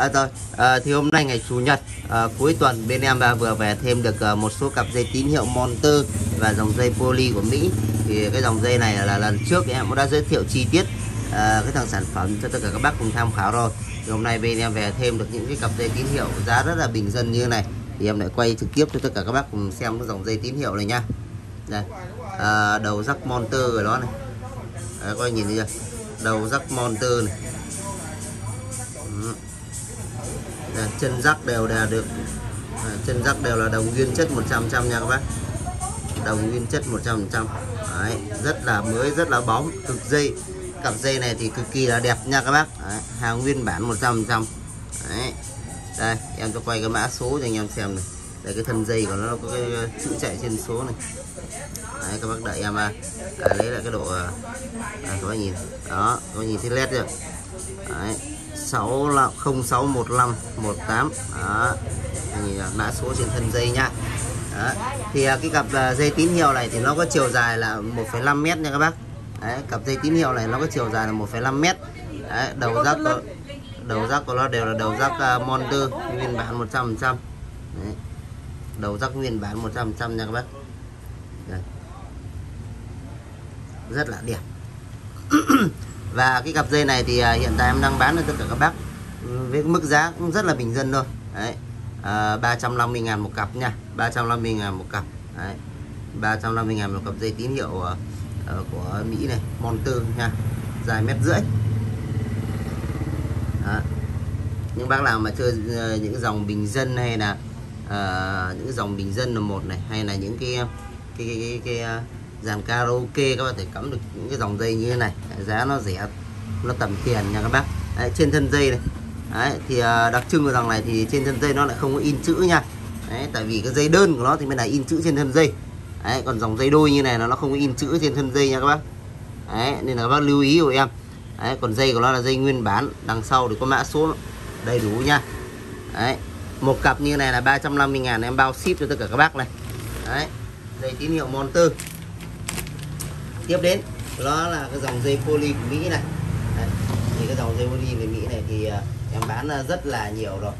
À, rồi, à, thì hôm nay ngày chủ nhật à, cuối tuần bên em à, vừa về thêm được à, một số cặp dây tín hiệu Monter và dòng dây poly của Mỹ. Thì cái dòng dây này là lần trước em cũng đã giới thiệu chi tiết à, cái thằng sản phẩm cho tất cả các bác cùng tham khảo rồi. Thì hôm nay bên em về thêm được những cái cặp dây tín hiệu giá rất là bình dân như này. Thì em lại quay trực tiếp cho tất cả các bác cùng xem cái dòng dây tín hiệu này nha. Đây, à, đầu rắc Monter rồi đó này. Đấy, coi nhìn thấy chưa? Đầu rắc Monter này. Đây, chân rắc đều đều được. Đây, chân rắc đều là đồng nguyên chất 100 trăm nha các bác. Đồng nguyên chất 100 trăm Đấy, rất là mới rất là bóng cực dây. Cặp dây này thì cực kỳ là đẹp nha các bác. Đấy, hàng nguyên bản 100 trăm. Đấy. đây em cho quay cái mã số cho anh em xem này đây cái thân dây của nó có cái chữ chạy trên số này. Đấy, các bác đợi em à, à lấy lại cái độ à, à các bác nhìn. Đó các bác nhìn thấy led chưa? Đấy, sáu là 0615 18 đó nhìn mã số trên thân dây nhá. Đó. thì à, cái cặp à, dây tín hiệu này thì nó có chiều dài là 1,5 mét nha các bác. Đấy, cặp dây tín hiệu này nó có chiều dài là 1,5 mét. Đấy, đầu rắc của, đầu rắc của nó đều là đầu rắc à, uh, Monter nguyên bản 100% Đấy đầu rắc nguyên bản 100 trăm nha các bác. Đây. rất là đẹp. Và cái cặp dây này thì à, hiện tại em đang bán cho tất cả các bác. Với mức giá cũng rất là bình dân thôi. Đấy. À, 350 ngàn một cặp nha. 350 ngàn một cặp. Đấy. 350 ngàn một cặp dây tín hiệu uh, của Mỹ này Monter nha. Dài mét rưỡi. Đó. những bác nào mà chơi uh, những dòng bình dân hay là uh, những dòng bình dân là một này hay là những cái cái cái, cái, cái, cái dàn karaoke các bạn thể cắm được những cái dòng dây như thế này. Giá nó rẻ nó tầm tiền nha các bác. Đấy, trên thân dây này. Đấy, thì uh, đặc trưng của dòng này thì trên thân dây nó lại không có in chữ nha. Đấy, tại vì cái dây đơn của nó thì mới là in chữ trên thân dây. Đấy, còn dòng dây đôi như này nó không có in chữ trên thân dây nha các bác. Đấy, nên là các bác lưu ý của em. Đấy, còn dây của nó là dây nguyên bản đằng sau thì có mã số đầy đủ nha. Đấy, một cặp như này là 350 ngàn em bao ship cho tất cả các bác này. Đấy, dây tín hiệu Monter tiếp đến đó là cái dòng dây poly của Mỹ này. Đấy, thì cái dòng dây poly của Mỹ này thì à, em bán à, rất là nhiều rồi.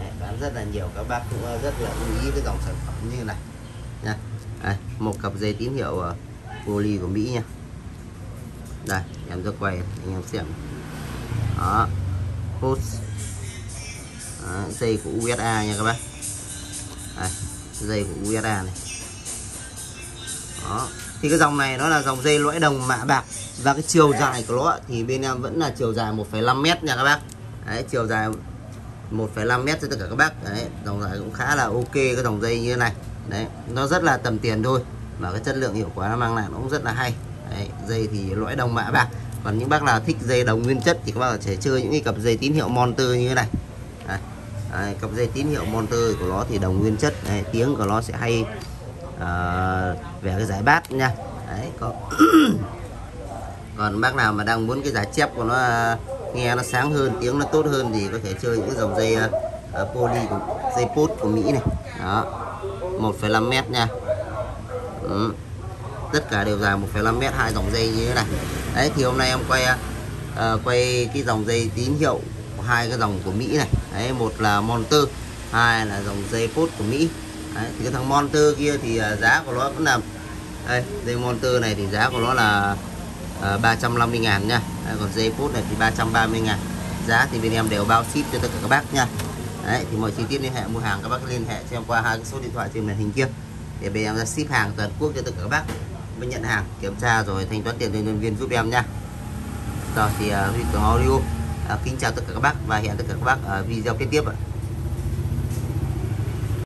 Đấy, bán rất là nhiều các bác cũng à, rất là ưng ý cái dòng sản phẩm như này. Nha. Đấy, một cặp dây tín hiệu poly của Mỹ nha. Đây em cho quay anh em xem. Đó Post đó, dây của USA nha các bác. Đây, dây của USA này. Đó thì cái dòng này nó là dòng dây lõi đồng mạ bạc. Và cái chiều dài của nó thì bên em vẫn là chiều dài 1,5 mét nha các bác. Đấy chiều dài 1,5 mét cho tất cả các bác. Đấy dòng dài cũng khá là ok cái dòng dây như thế này. Đấy nó rất là tầm tiền thôi. Mà cái chất lượng hiệu quả nó mang lại nó cũng rất là hay. Đấy, dây thì lõi đồng mạ bạc. Còn những bác nào thích dây đồng nguyên chất thì các bác có thể chơi những cái cặp dây tín hiệu Monter như thế này đấy. Cặp dây tín hiệu Monter của nó thì đồng nguyên chất đấy, tiếng của nó sẽ hay uh, về cái giải bát nha đấy có còn bác nào mà đang muốn cái giải chép của nó à, nghe nó sáng hơn tiếng nó tốt hơn thì có thể chơi những dòng dây uh, poly của dây post của Mỹ này đó 1,5 mét nha ừ. tất cả đều dài 1,5 mét hai dòng dây như thế này đấy thì hôm nay em quay uh, quay cái dòng dây tín hiệu hai cái dòng của Mỹ này. Đấy một là Monter hai là dòng dây phốt của Mỹ. Đấy, thì cái thằng Monster kia thì à, giá của nó vẫn là đây dây Monster này thì giá của nó là à, uh, 350 ngàn nha. Đấy, còn dây phốt này thì 330 ngàn. Giá thì bên em đều bao ship cho tất cả các bác nha. Đấy, thì mọi chi tiết liên hệ mua hàng các bác liên hệ cho em qua hai cái số điện thoại trên màn hình kia. Để bên em ra ship hàng toàn quốc cho tất cả các bác. Mới nhận hàng kiểm tra rồi thanh toán tiền cho nhân viên giúp em nha. Rồi thì uh, Huy Cường Audio uh, kính chào tất cả các bác và hẹn tất cả các bác ở video kế tiếp ạ.